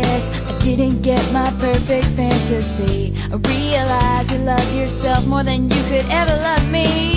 I didn't get my perfect fantasy. I realize you love yourself more than you could ever love me.